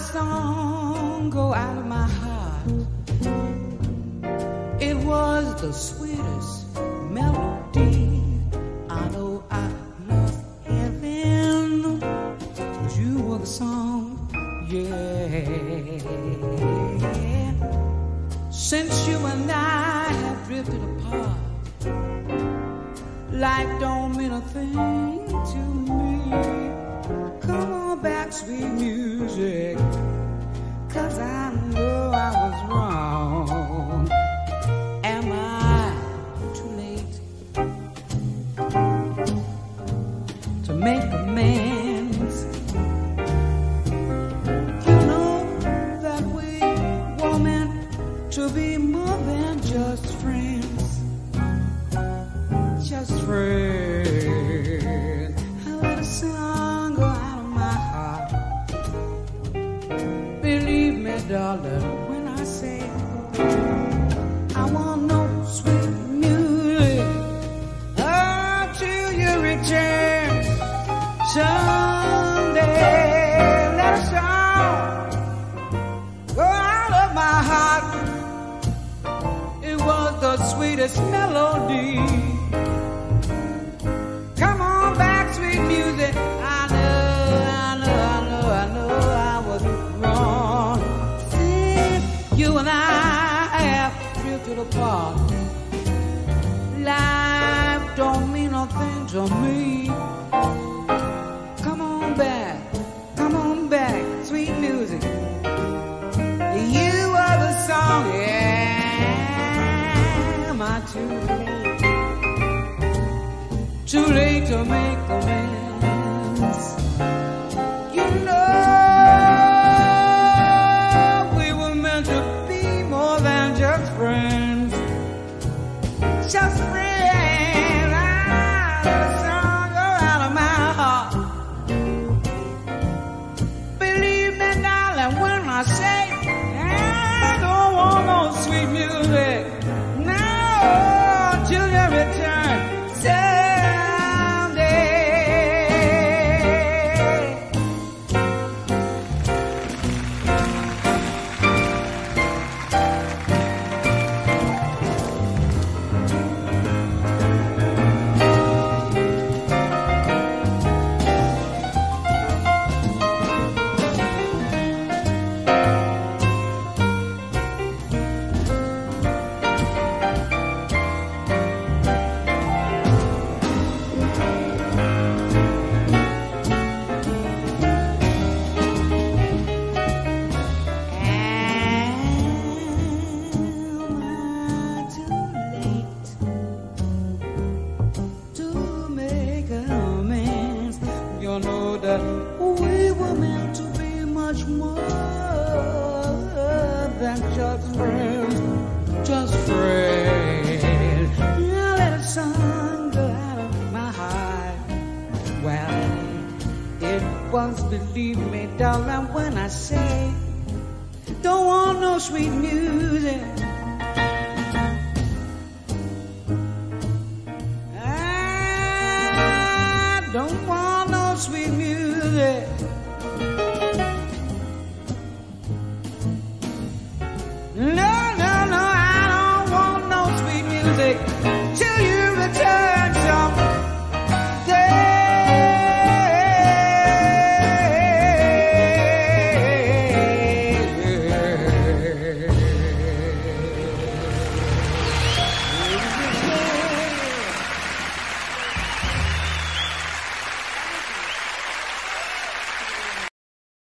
song go out of my heart. It was the sweetest melody. I know I love heaven. You were the song, yeah. Since you and I have drifted apart, life don't mean a thing to me. Come on back, sweet music. Cause I know I was wrong. Am I too late to make amends? You know that we were meant to be more than just friends. Just friends. Darling, when I say I want no sweet music until you return someday. Let a song go out of my heart. It was the sweetest melody. Drifted life don't mean a thing to me. Come on back, come on back, sweet music. You are the song, yeah. Am I too late? Too late to make amends. Much more than just friends, just friends. Now let a song go out of my heart. Well, it was, believe me, darling, when I say. Don't want no sweet music. I don't want no sweet music.